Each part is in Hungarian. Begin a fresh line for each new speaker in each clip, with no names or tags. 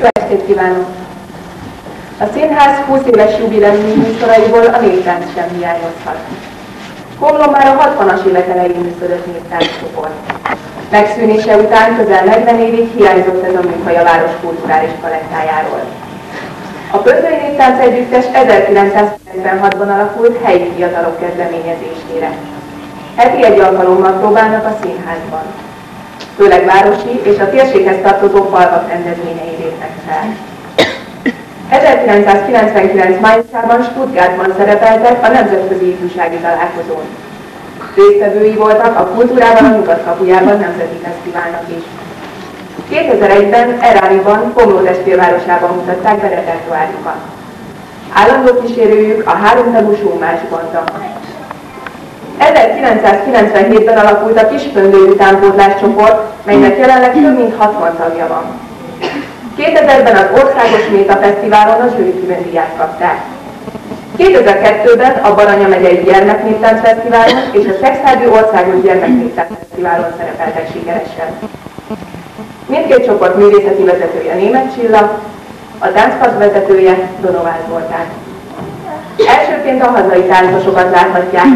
Jó estét kívánok! A színház 20 éves jubileumi műsoraiból a néptánc sem hiányozhat. Komló már a 60-as évek elején működött néptánccsoport. Megszűnése után közel 40 évig hiányzott ez a műfaj a város kulturális palettájáról. A Pötői Néptánc Együttes 1996-ban alakult helyi fiatalok kezdeményezésére. Heti egy alkalommal próbálnak a színházban. Főleg városi és a térséghez tartozó falvak rendezvényei lépnek fel. 1999 májusában Stuttgartban szerepeltek a Nemzetközi Ifjúsági Találkozón. Résztvevői voltak a Kultúrában a Nyugat kapujában Nemzeti Fesztiválnak is. 2001-ben Erániban, Komló testvérvárosában mutatták be repertoárjukat. Állandó kísérőjük a három tagú Sómás banda. 1997-ben alakult a Kispöndő utánpótlás csoport, melynek jelenleg több mint 60 tagja van. 2000-ben az Országos Méta Fesztiválon a zsűri díját kapták. 2002-ben a Baranya megyei Gyermeknéptánc Fesztiválon és a Szexádi Országos Gyermeknéptánc Fesztiválon szerepeltek sikeresen. Mindkét csoport művészeti vezetője Német Csilla, a táncpad vezetője Donováz Zoltán. Elsőként a hazai táncosokat láthatják.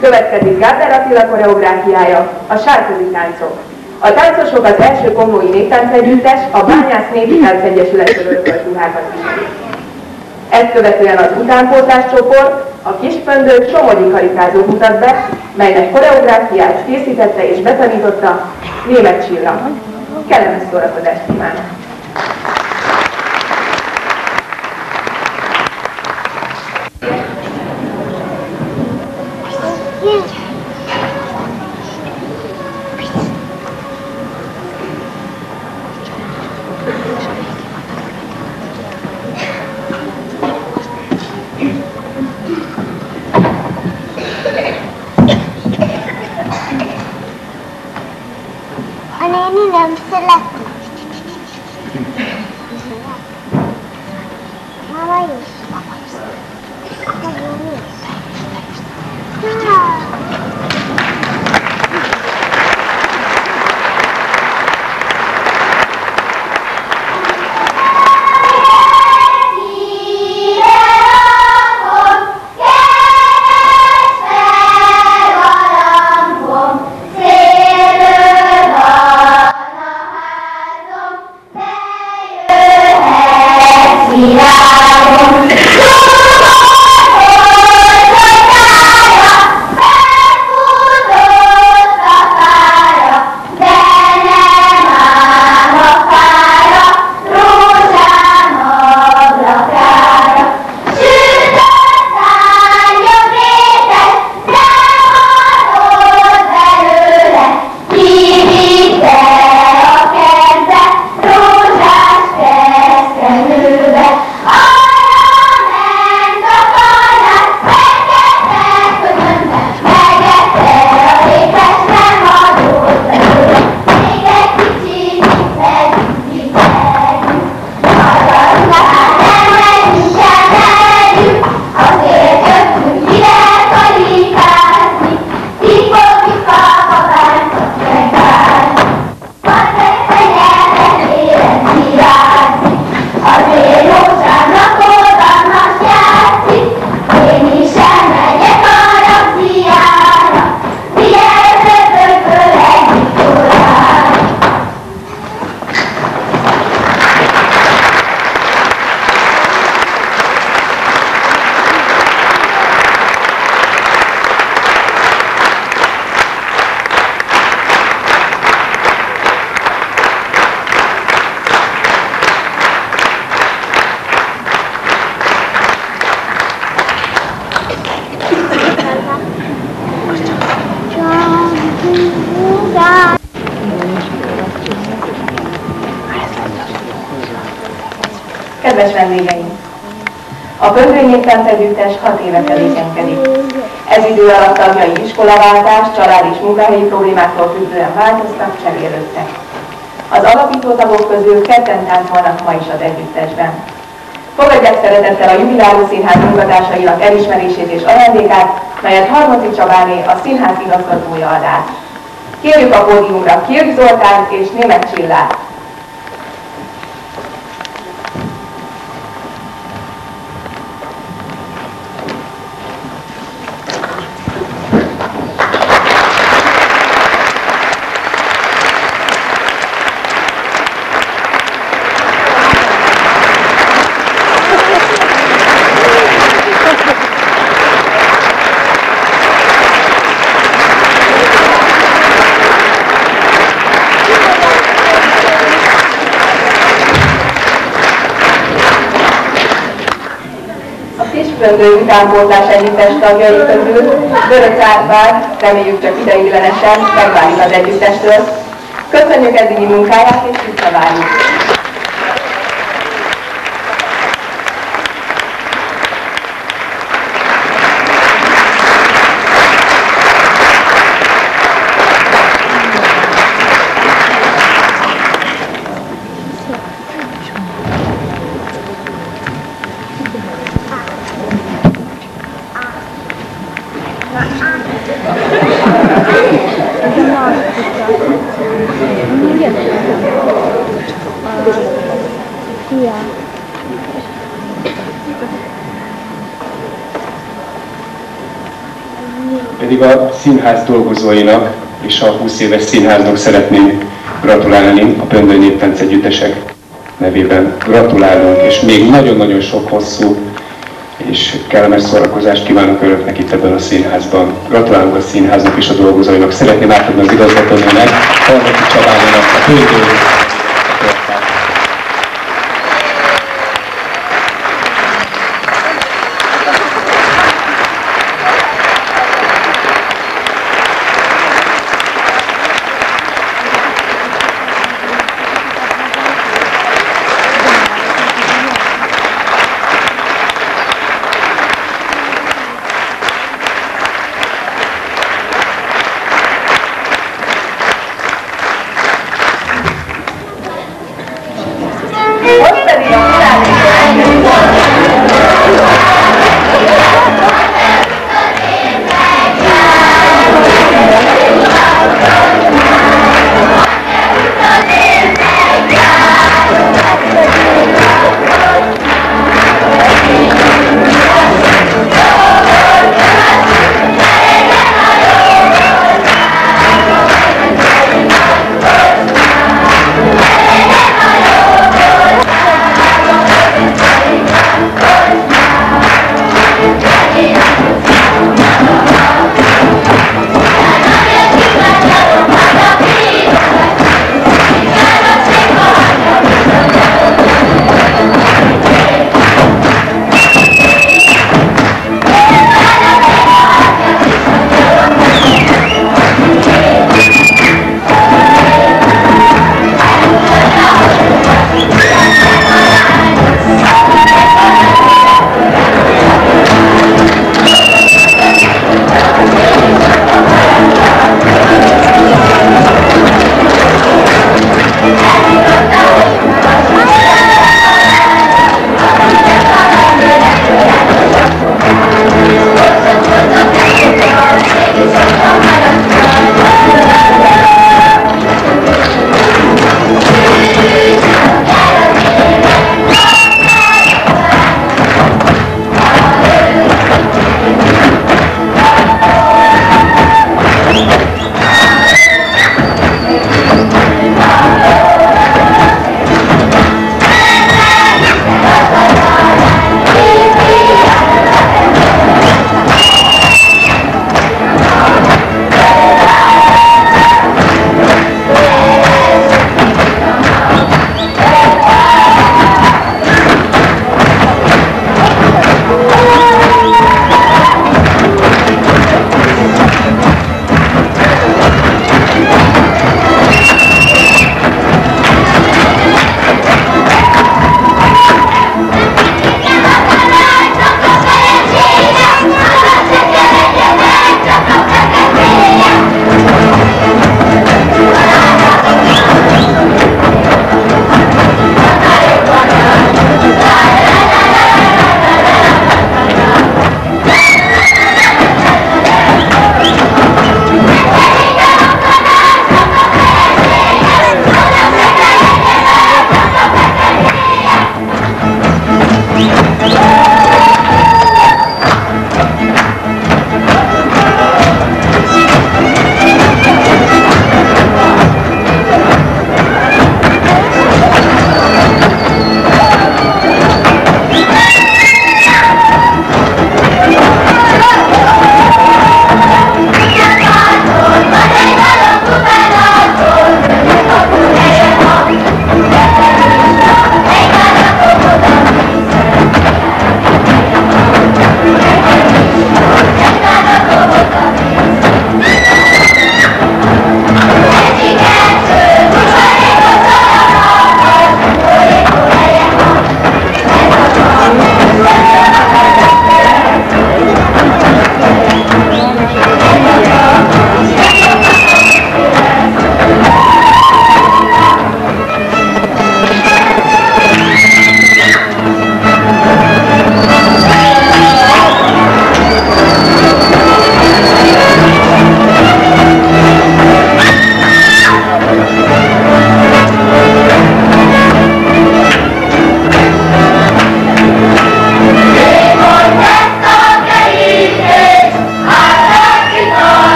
Következik Gábor Attila koreográfiája, a sárközi táncok. A táncosok az első komlói néptánc együttes, a Bányász Népi Tánc Egyesületről örökölt ruhákat viselik. Ezt követően az utánpótlás csoport, a kispöndő Somogyi karikázót mutat be, melynek koreográfiát készítette és betanította Német Csilla. Kellemes szórakozást kívánok! Kedves vendégeim! A Bögrő Néptánc Együttes 6 éve tevékenykedik. Ez idő alatt tagjai iskolaváltás, család és munkahelyi problémáktól függően változtak, cserélődtek. Az alapító tagok közül ketten táncolnak ma is az együttesben. Fogadják szeretettel a Jubiláló Színház munkatársainak elismerését és ajándékát, melyet Harmati Csabáné, a színház igazgatója ad át. Kérjük a pódiumra Kirk Zoltán és Német Csillát. Kispöndő utánpótlás együttes tagjai közül Vörös Árpád, reméljük csak ideiglenesen, megválik az együttestől. Köszönjük eddigi munkáját, és visszavárjuk!
A színház dolgozóinak és a 20 éves színháznak szeretném gratulálni a Pöndöly Néptánc Együttesek nevében. Gratulálunk, és még nagyon-nagyon sok hosszú és kellemes szórakozást kívánok Önöknek itt ebben a színházban. Gratulálunk a színháznak és a dolgozóinak. Szeretném átadni az igazgatónőnek, Harmati Csabának, a Pöndöly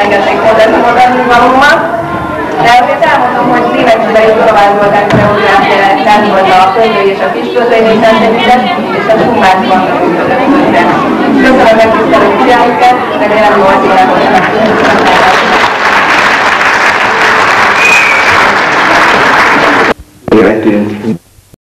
szeretnék hozzászólni valóban. De azért elmondom, hogy Szívesbeli Dorovár Zoltán koreográfiáját támogatta a Könyvői és a Kisköltői Néptáncegyüttes és a a Együttes. Köszönöm megtisztelő figyelmüket, remélem jól szólálkoznak.
Életünk